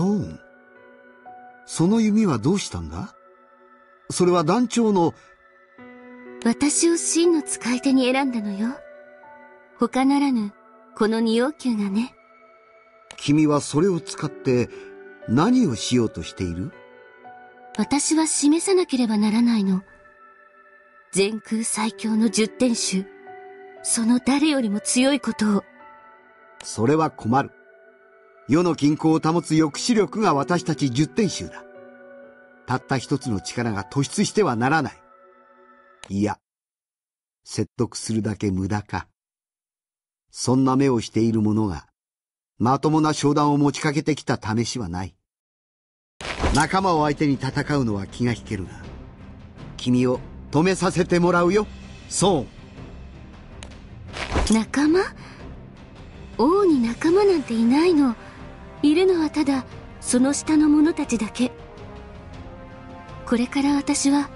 ソーン。その弓はどうしたんだ？それは団長の、私を真の使い手に選んだのよ。他ならぬ、この二王宮がね。君はそれを使って何をしようとしている？私は示さなければならないの。全空最強の十天衆。その誰よりも強いことを。それは困る。世の均衡を保つ抑止力が私たち十天衆だ。たった一つの力が突出してはならない。いや、説得するだけ無駄か。そんな目をしている者が、まともな商談を持ちかけてきた試しはない。仲間を相手に戦うのは気が引けるが、君を止めさせてもらうよ、ソーン。仲間？王に仲間なんていないの。いるのはただ、その下の者たちだけ。これから私は、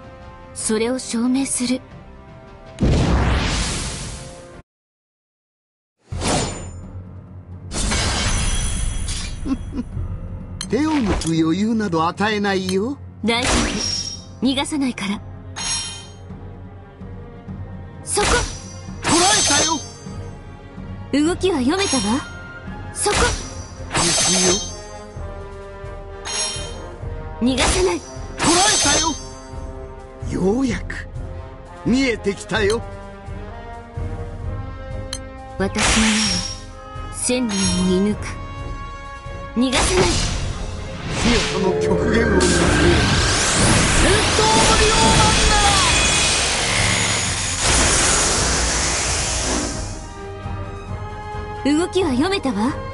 それを証明する。手を抜く余裕など与えないよ。大丈夫。逃がさないから。そこ捕らえたよ動きは読めたわそこですよ逃がさない。捕らえたよ。ようやく。見えてきたよ。私の矢は千里を射抜く逃がさない。強さの極限を見つ戦闘無料動きは読めたわ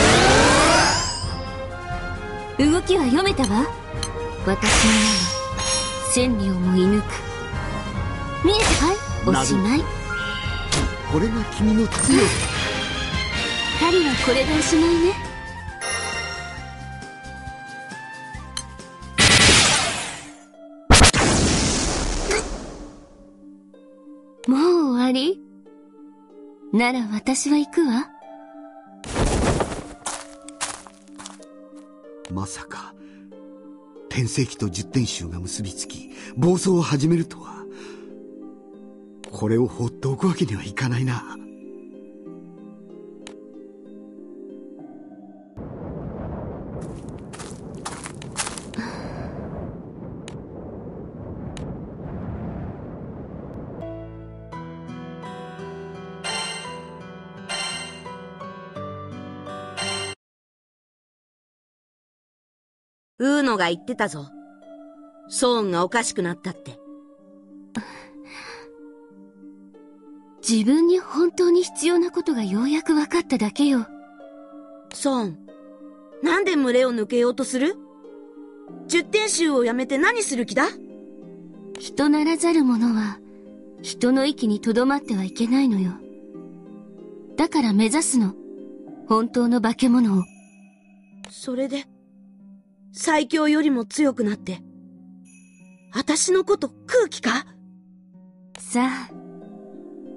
動きは読めたわ。私の矢は千里をも射抜く。見えたかい？おしまいこれが君の強さ狩りはこれでおしまいね。もう終わり？なら私は行くわ。まさか、天聖機と十天衆が結びつき、暴走を始めるとは。これを放っておくわけにはいかないな。ウーノが言ってたぞ。ソーンがおかしくなったって。自分に本当に必要なことがようやく分かっただけよ。ソーン、なんで群れを抜けようとする？十天衆をやめて何する気だ？人ならざる者は、人の息にとどまってはいけないのよ。だから目指すの。本当の化け物を。それで、最強よりも強くなって、私のこと空気か？さあ、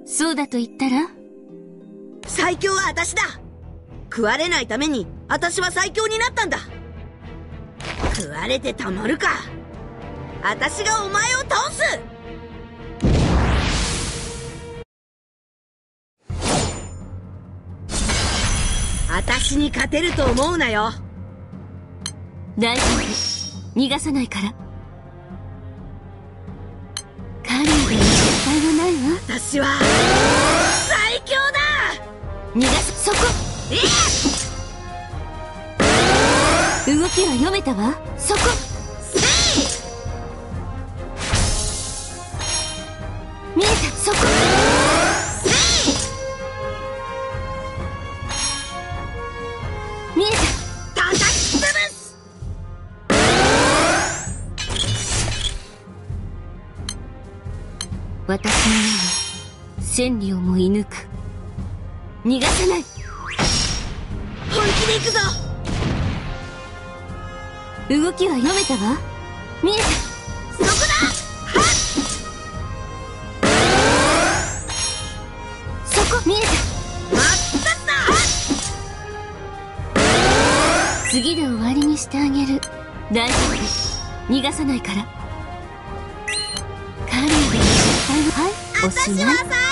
そうだと言ったら？最強は私だ！食われないために私は最強になったんだ！食われてたまるか！私がお前を倒す！私に勝てると思うなよ大丈夫。逃がさないから。カリーで失敗はないわ。私は最強だ！逃がすそこ。動きは読めたわ。そこ千里をも射抜く。逃がさない。本気で行くぞ。動きは読めたわ。見えた。そこだ。はそこ。見えた。次で終わりにしてあげる。大丈夫逃がさないから。カリーではいおしまい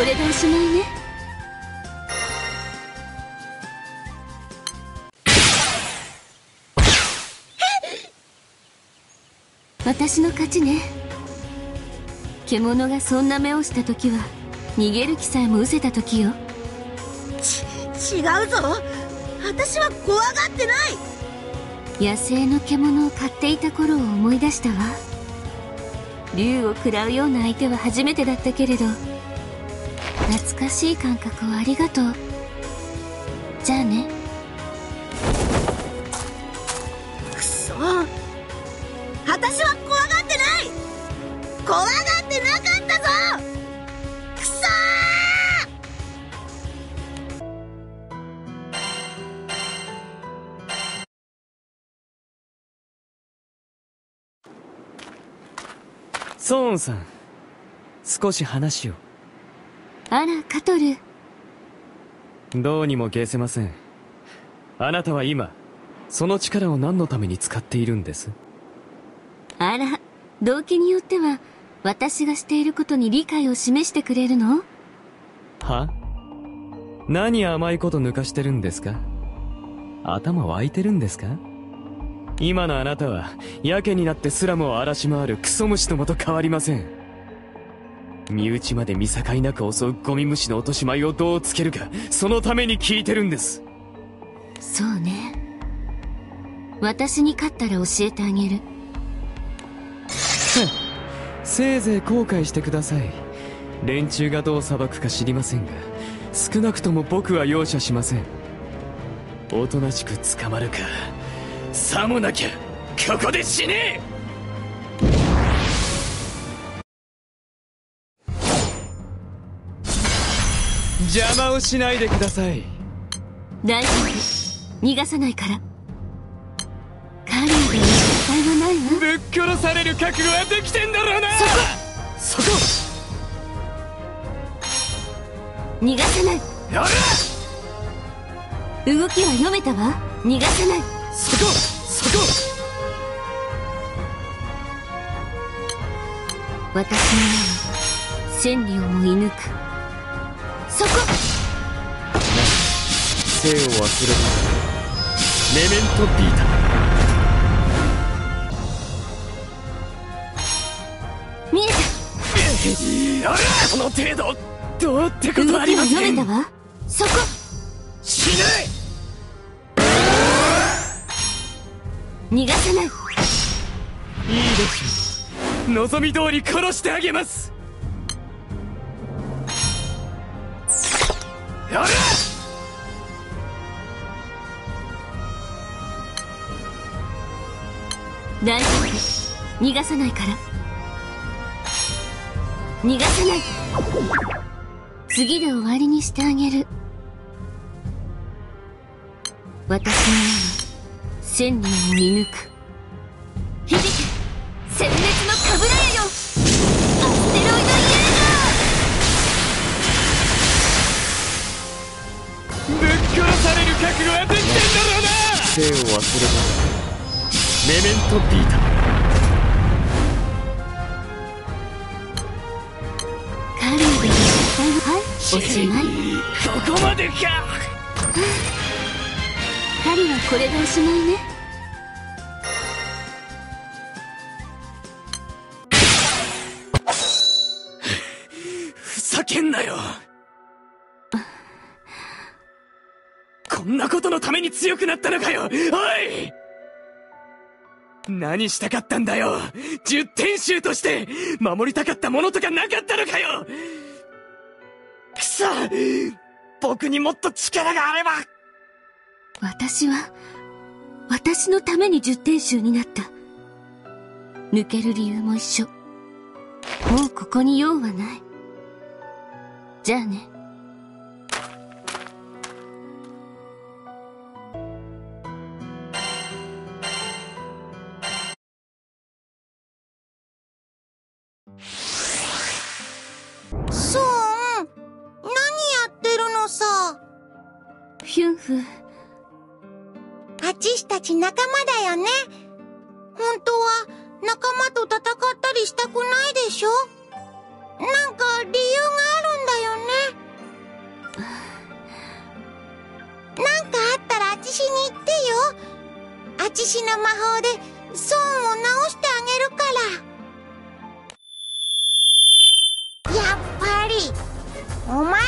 これでおしまいね。私の勝ちね。獣がそんな目をした時は逃げる気さえも失せた時よ。ち違うぞ。私は怖がってない。野生の獣を飼っていた頃を思い出したわ。竜を食らうような相手は初めてだったけれど懐かしい感覚をありがとう。じゃあね。くそ。私は怖がってない。怖がってなかったぞ。くそソーンさん少し話をあらカトル。どうにも消せません。あなたは今その力を何のために使っているんです？あら動機によっては私がしていることに理解を示してくれるの？は？何甘いこと抜かしてるんですか？頭湧いてるんですか？今のあなたはやけになってスラムを荒らし回るクソ虫ともと変わりません身内まで見境なく襲うゴミ虫の落とし前をどうつけるかそのために聞いてるんです。そうね。私に勝ったら教えてあげる。せいぜい後悔してください。連中がどう裁くか知りませんが少なくとも僕は容赦しません。おとなしく捕まるかさもなきゃここで死ね邪魔をしないでください。大丈夫。逃がさないから。カリーで失敗はないわ。ぶっ殺される覚悟はできてんだろうな！そこ逃がさない。やれ動きは読めたわ。逃がさない。そこそこ。私の目は千里をも射抜くそこ生を忘れた。メメントビータ見えた。やれこの程度どうってことありませんめた。わそこ死ね逃がさないいいですよ望み通り殺してあげますやれ！大丈夫。逃がさないから。逃がさない。次で終わりにしてあげる。私の目は千里をも射抜く。メメントビーターカリーで失敗ははいおしまいここまでか狩りはこれでおしまいねふざけんなよ。こんなことのために強くなったのかよ。おい！何したかったんだよ !10 点集として守りたかったものとかなかったのかよくそ僕にもっと力があれば私は、私のために10点集になった。抜ける理由も一緒。もうここに用はない。じゃあね。で損を直してあげるから。やっぱり。お前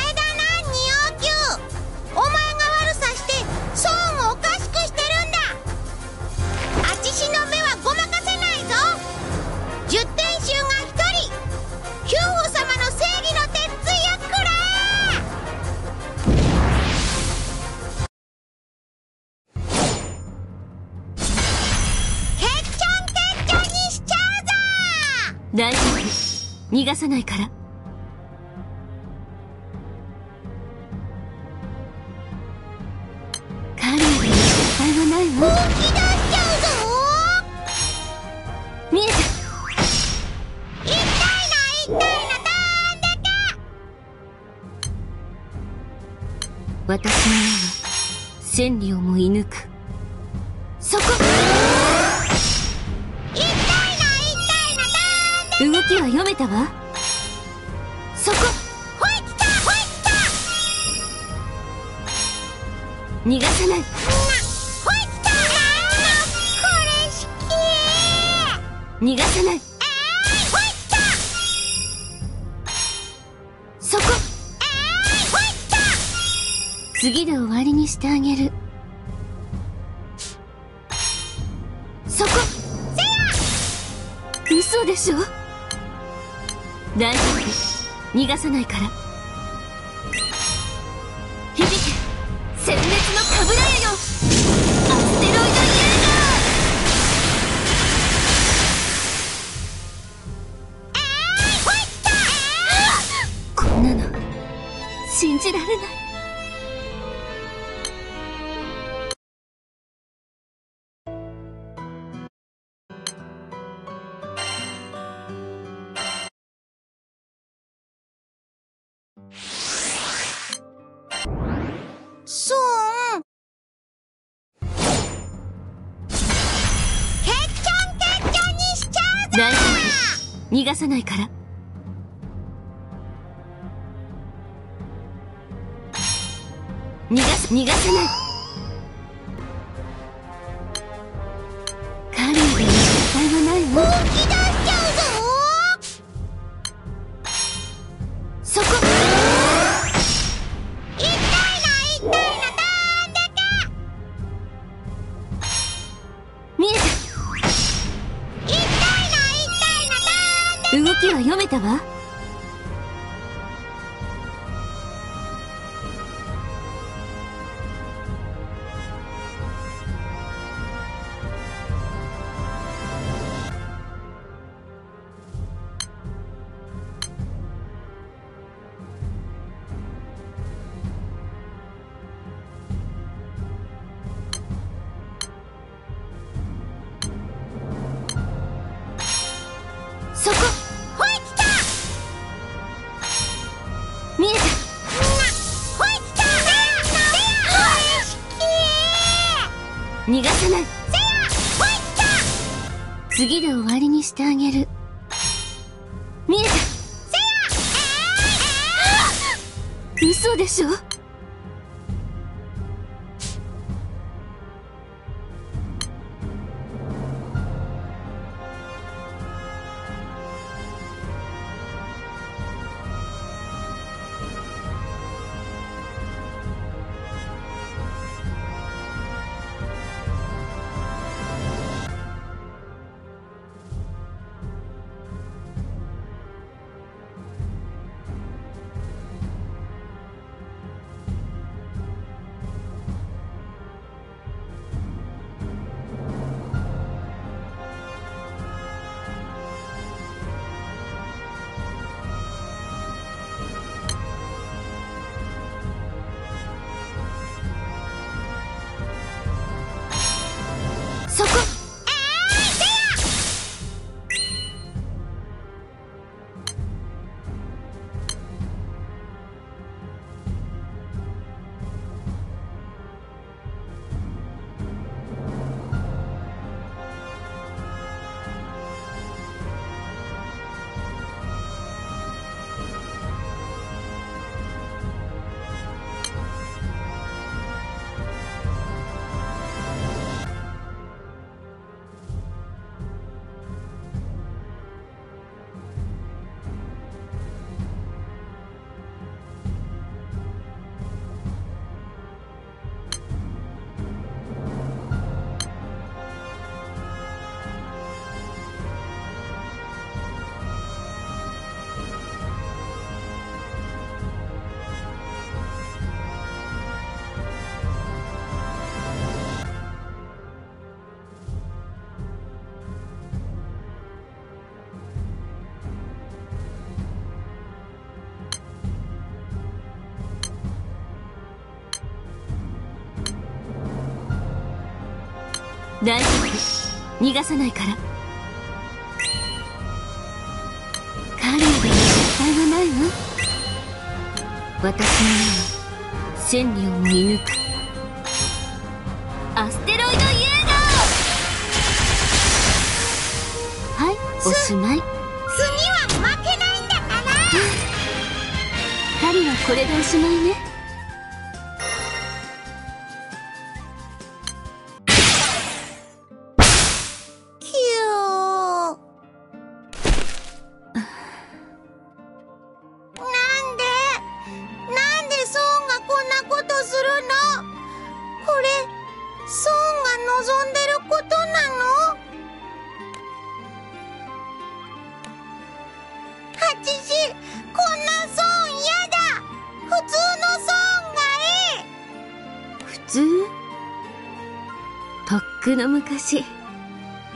逃がさない。そこ。次で終わりにしてあげる。そこ。嘘でしょ？大丈夫逃がさないから。出さないから。逃がす逃がさない。大丈夫。逃がさないから。狩人に失敗はないわ。私の目は千里を見抜く。アステロイドイエーガー！はいおしまい。巣には負けないんだから。狩りはこれでおしまいね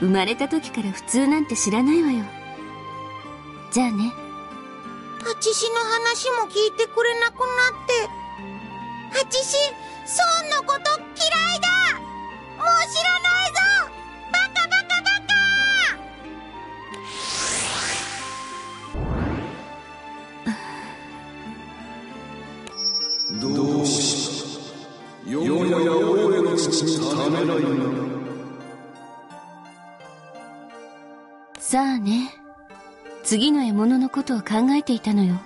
生まれた時から普通なんて知らないわよ。じゃあね。パチシの話も聞いてくれなくなって。パチシことを考えていたのよ。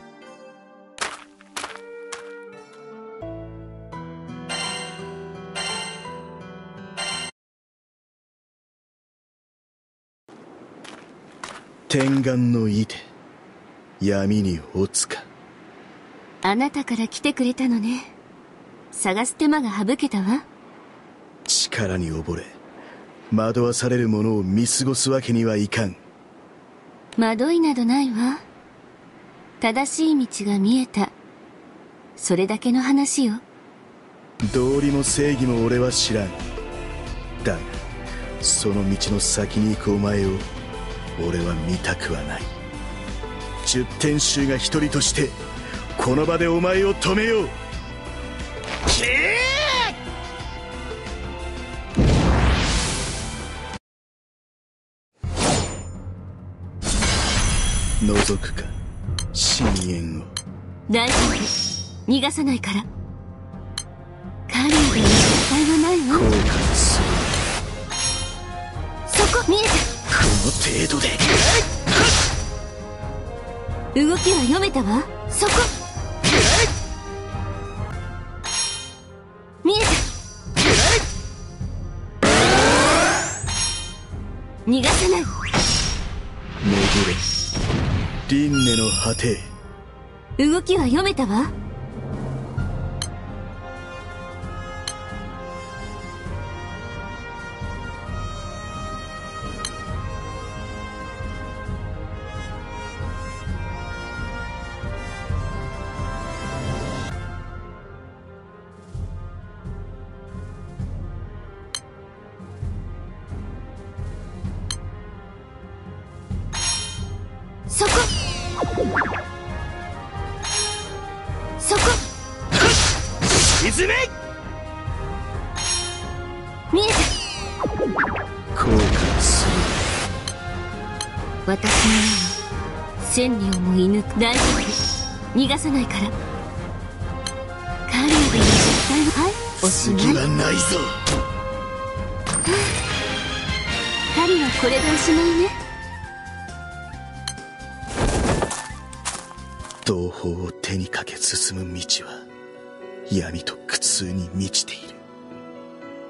天眼のいて闇に落つか。あなたから来てくれたのね。探す手間が省けたわ。力に溺れ惑わされる者を見過ごすわけにはいかん。惑いなどないわ正しい道が見えた。それだけの話よ。道理も正義も俺は知らん。だがその道の先に行くお前を俺は見たくはない。十天衆が一人としてこの場でお前を止めよう。覗くか？深淵を。大丈夫。逃がさないから。カリーで失敗はないわ。後悔する。そこ。見えこの程度で。た動きは読めたわ。そこ。見えた。逃がさない輪廻の果て。動きは読めたわ。同胞を手にかけ進む道は闇と苦痛に満ちている。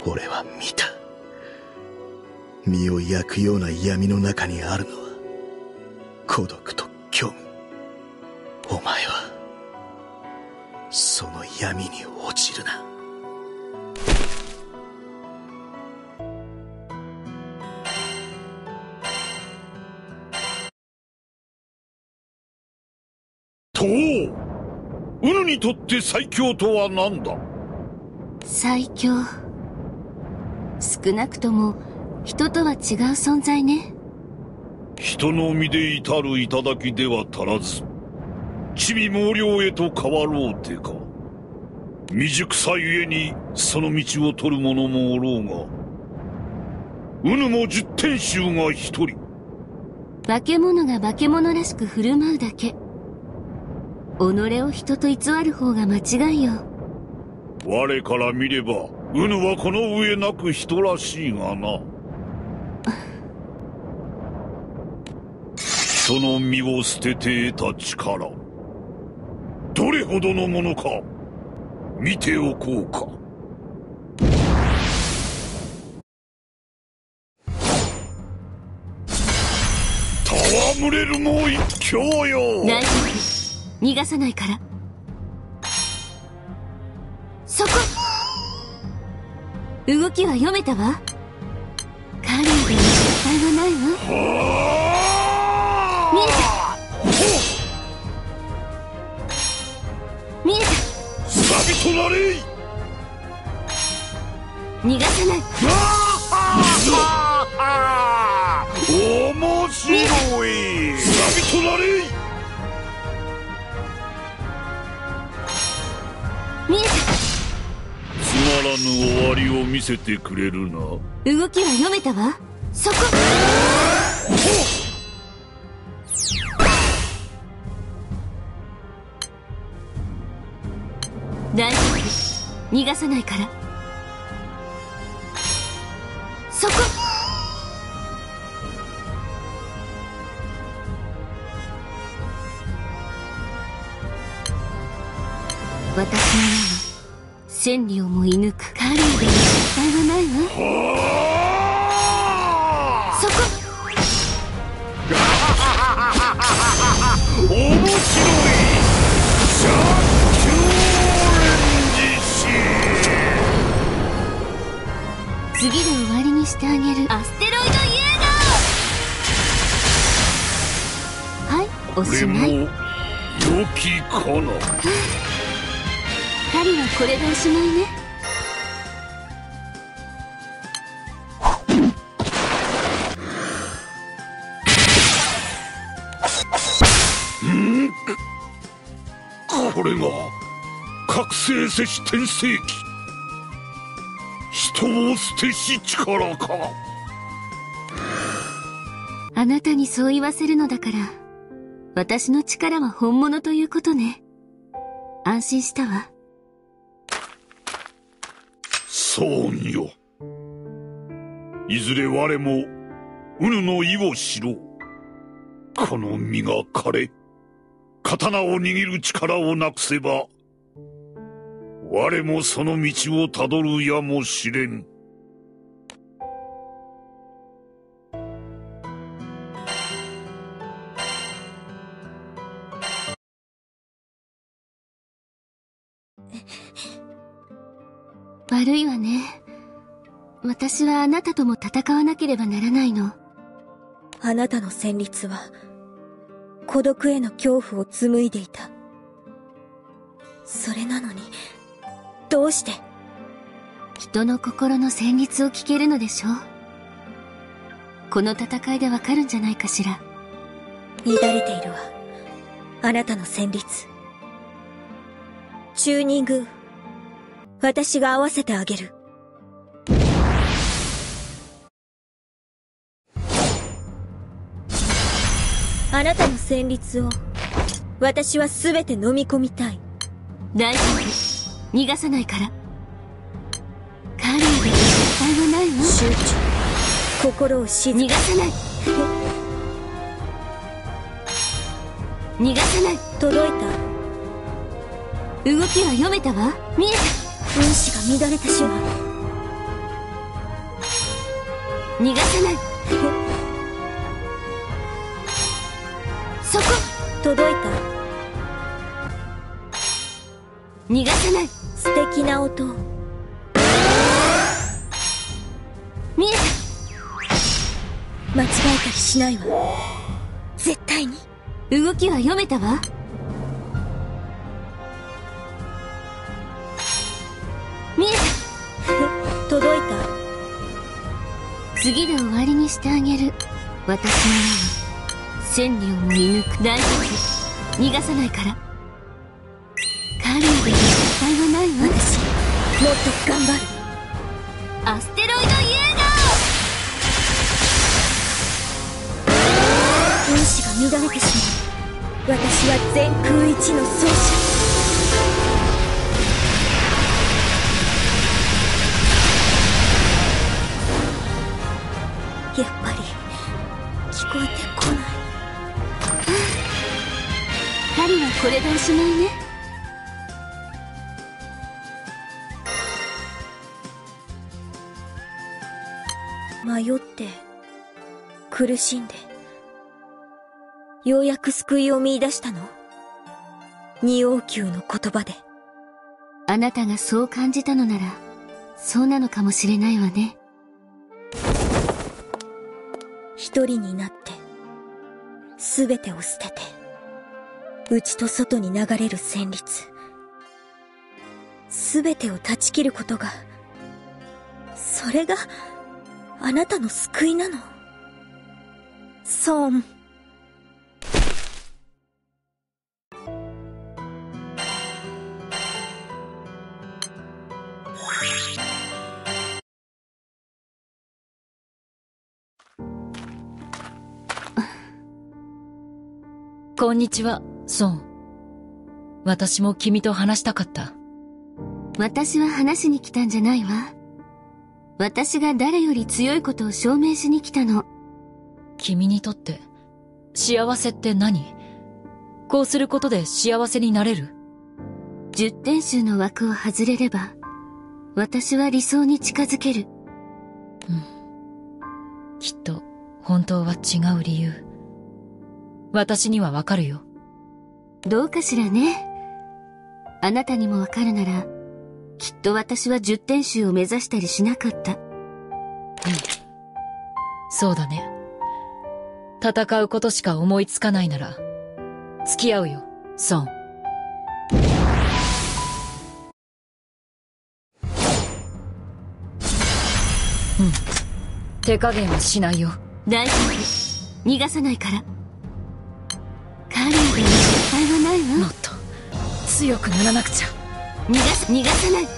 俺は見た。身を焼くような闇の中にあるのは孤独と虚無。お前はその闇に落ちるな。とって最強とは何だ？最強。少なくとも人とは違う存在ね。人の身で至る頂では足らず地味猛量へと変わろうてか。未熟さゆえにその道を取る者もおろうがウヌも十天衆が一人。化け物が化け物らしく振る舞うだけ己を人と偽る方が間違いよ。我から見ればウヌはこの上なく人らしいがな。人の身を捨てて得た力。どれほどのものか見ておこうか。戯れるも一興よ逃がさないから。そこ。動きは読めたわ。カリーでの失敗はないわ。見えた。見えた。となれ。逃がさない。面白い。サビとなれらぬ終わりを見せてくれるな。動きは読めたわ。そこ。大丈夫。逃がさないから。そこ。私の。千里をも射抜くカリーでの失敗はない。わそこ。面白い次で終わりにしてあげるアステロイドイエーガーはいおしまい良きかな狩りはこれでおしまいねこれが覚醒せし転生期人を捨てし力か。あなたにそう言わせるのだから私の力は本物ということね。安心したわそうによ。いずれ我もうぬの意を知ろう。この身が枯れ刀を握る力をなくせば我もその道をたどるやもしれん。悪いわね私はあなたとも戦わなければならないのあなたの旋律は、孤独への恐怖を紡いでいた。それなのに、どうして？人の心の旋律を聞けるのでしょうこの戦いでわかるんじゃないかしら乱れているわ。あなたの旋律。チューニング、私が合わせてあげる。あなたの旋律を私は全て飲み込みたい。大丈夫。逃がさないから。カリーで絶対はないわ集中。心を静逃がさない。逃がさない。届いた。動きは読めたわ。見えた運指が乱れてしまう。逃がさない。そこ。届いた。逃がさない。素敵な音。見えた。間違えたりしないわ。絶対に。動きは読めたわ。私の名は千里をも射抜く大丈夫逃がさないから。カリーで絶対はない私。もっと頑張る。アステロイドイエー！運指が乱れてしまう。私は全空一の奏しまいね。迷って苦しんで。ようやく救いを見出したの？二王宮の言葉で。あなたがそう感じたのならそうなのかもしれないわね。一人になって全てを捨てて内と外に流れる旋律。全てを断ち切ることがそれがあなたの救いなの。ソーンこんにちは、ソン。私も君と話したかった。私は話しに来たんじゃないわ私が誰より強いことを証明しに来たの君にとって、幸せって何？こうすることで幸せになれる？十点集の枠を外れれば私は理想に近づけるきっと、本当は違う理由。私にはわかるよ。どうかしらねあなたにもわかるならきっと私は十点集を目指したりしなかったそうだね。戦うことしか思いつかないなら、付き合うよ、ソン。うん。手加減はしないよ。大丈夫逃がさないからカリーもっと、強くならなくちゃ。逃がす逃がさない。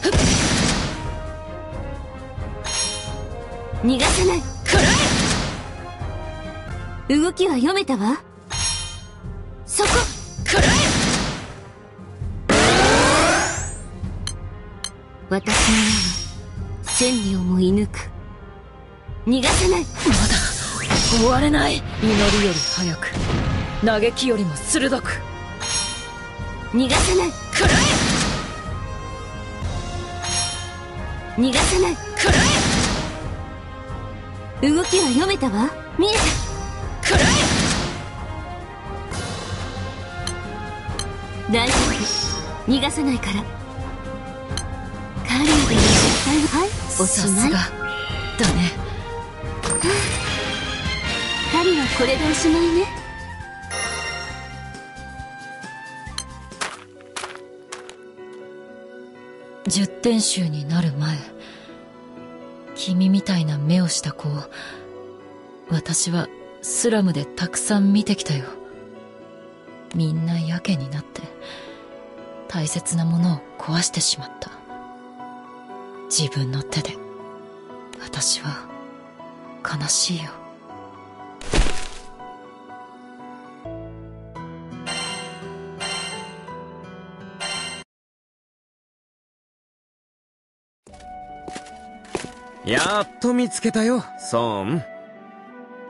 逃がさない。動きは読めたわ。そこ！食らえ！私の名は千里をも射抜く。逃がさない。まだ、終われない。祈りより早く、嘆きよりも鋭く。逃がさない食ら逃がさないえ食ら動きは読めたわ。見えた。え食ら大丈夫。逃がさないから。カリーでははい。おしまい。さすが、だね。狩りはこれでおしまいね十点集になる前、君みたいな目をした子を、私はスラムでたくさん見てきたよ。みんなやけになって、大切なものを壊してしまった。自分の手で、私は、悲しいよ。やっと見つけたよ、ソーン。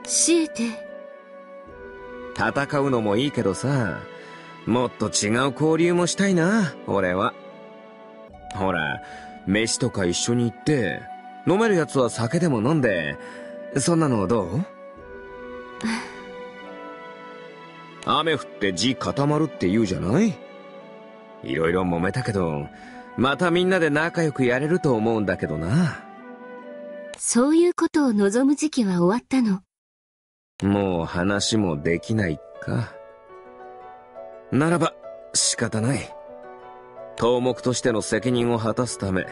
シエテ。戦うのもいいけどさ、もっと違う交流もしたいな、俺は。ほら、飯とか一緒に行って、飲めるやつは酒でも飲んで、そんなのどう？雨降って地固まるって言うじゃない？いろいろ揉めたけど、またみんなで仲良くやれると思うんだけどな。そういうことを望む時期は終わったの。もう話もできないか。ならば、仕方ない。頭目としての責任を果たすため、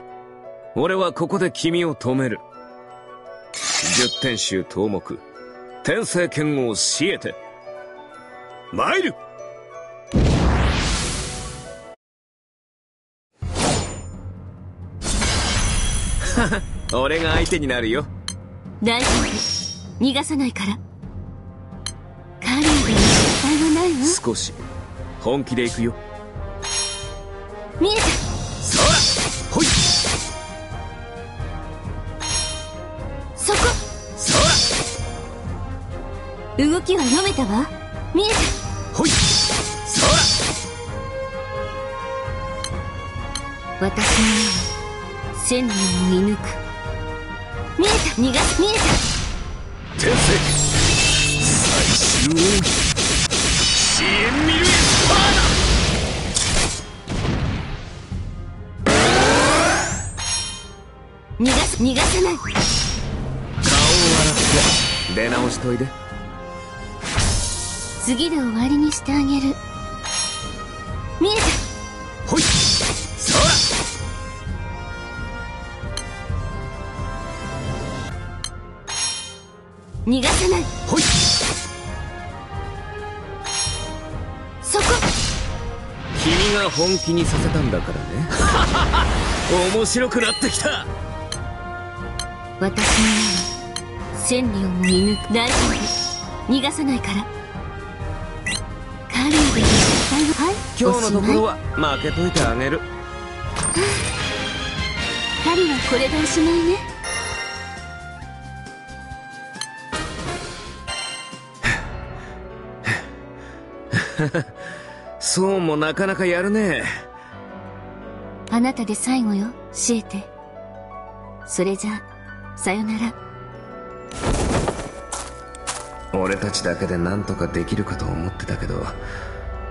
俺はここで君を止める。十天衆頭目、天聖剣王シエテ。参る俺が相手になるよ。大丈夫。逃がさないから。カリーで失敗はないわ。少し本気で行くよ。見えた。そらほい！そこ！そら動きは読めたわ。見えた。ほい！そら私の目は千里を追い抜く逃がす逃がす逃がさない顔を洗って出直しといで次で終わりにしてあげる見えた気にさせたんだからね。面白くなってきた。私の目は千里をも射抜く大丈夫逃がさないから。カリーで失敗ははい。今日のところは負けといてあげる。カリはこれでおしまいね そうもなかなかやるね。あなたで最後よ。シエテそれじゃさよなら。俺たちだけで何とかできるかと思ってたけど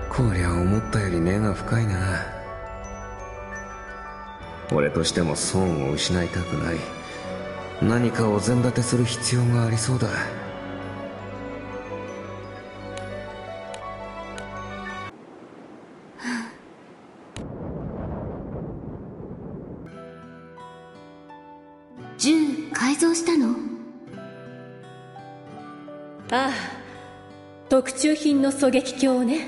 こりゃ思ったより根が深いな。俺としても損を失いたくない。何かお膳立てする必要がありそうだの狙撃鏡をね。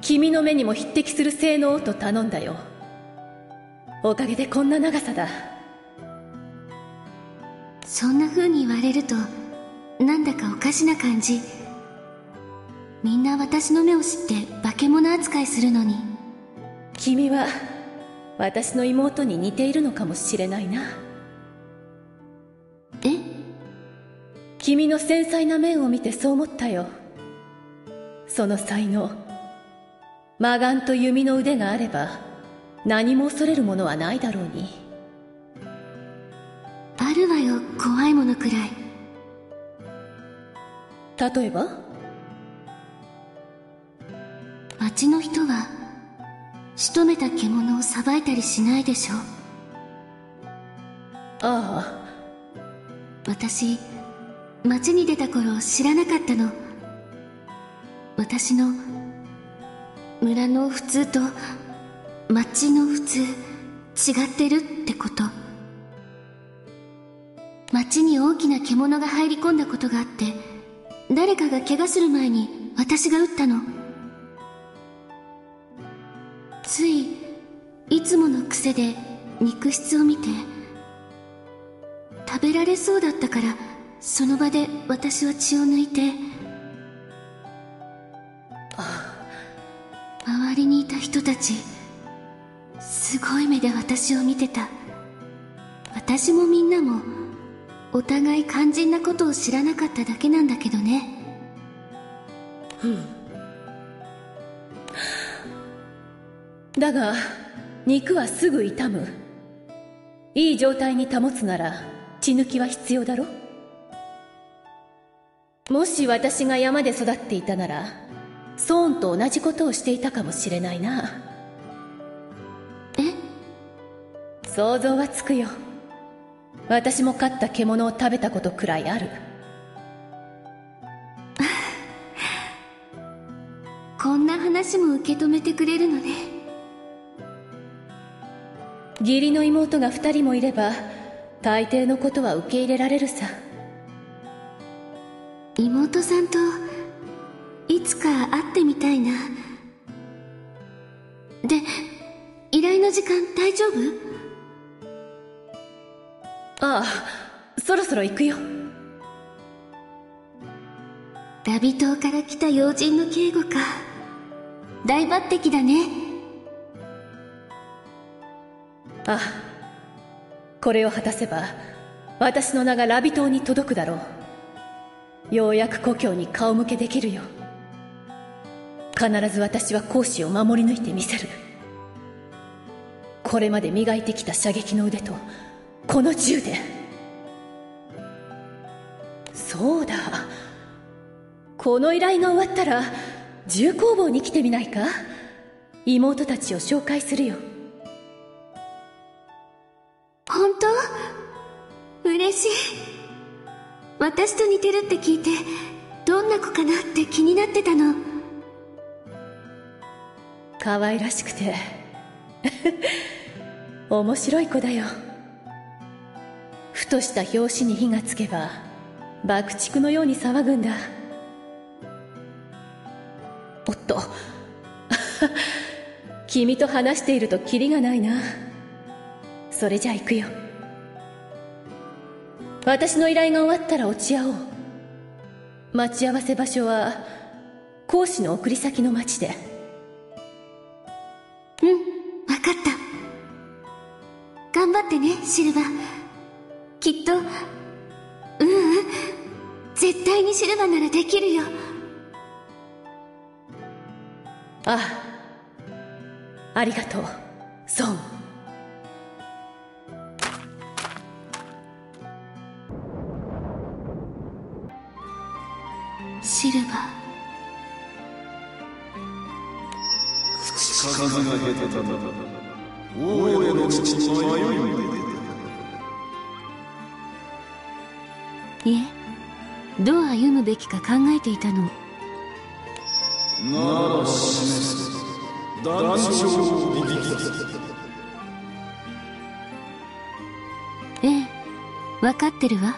君の目にも匹敵する性能をと頼んだよ。おかげでこんな長さだ。そんな風に言われるとなんだかおかしな感じ。みんな私の目を知って化け物扱いするのに。君は私の妹に似ているのかもしれないな。え？君の繊細な面を見てそう思ったよその才能。魔眼と弓の腕があれば何も恐れるものはないだろうに。あるわよ怖いものくらい。例えば？町の人は仕留めた獣をさばいたりしないでしょああ。私町に出た頃知らなかったの私の村の普通と町の普通違ってるってこと。町に大きな獣が入り込んだことがあって誰かが怪我する前に私が撃ったの。ついいつもの癖で肉質を見て食べられそうだったからその場で私は血を抜いてたちすごい目で私を見てた。私もみんなもお互い肝心なことを知らなかっただけなんだけどね。だが肉はすぐ傷む。いい状態に保つなら血抜きは必要だろ。もし私が山で育っていたならソーンと同じことをしていたかもしれないな。え？想像はつくよ。私も飼った獣を食べたことくらいある。こんな話も受け止めてくれるのね。義理の妹が二人もいれば大抵のことは受け入れられるさ。妹さんといつか会ってみたいな。で依頼の時間大丈夫？ああそろそろ行くよ。ラビ島から来た要人の警護か。大抜擢だね。ああこれを果たせば私の名がラビ島に届くだろう。ようやく故郷に顔向けできるよ必ず私は講師を守り抜いてみせる。これまで磨いてきた射撃の腕とこの銃で。そうだ。この依頼が終わったら銃工房に来てみないか？妹たちを紹介するよ。本当？嬉しい。私と似てるって聞いてどんな子かなって気になってたの。可愛らしくて。面白い子だよ。ふとした拍子に火がつけば爆竹のように騒ぐんだ。おっと。君と話しているとキリがないな。それじゃあ行くよ。私の依頼が終わったら落ち合おう。待ち合わせ場所は講師の送り先の町で。シルバきっとううん絶対にシルバならできるよ。ああありがとうソンシルバ口数が下手だ王への父に迷いどう歩むべきか考えていたの？なら示すええ分かってるわ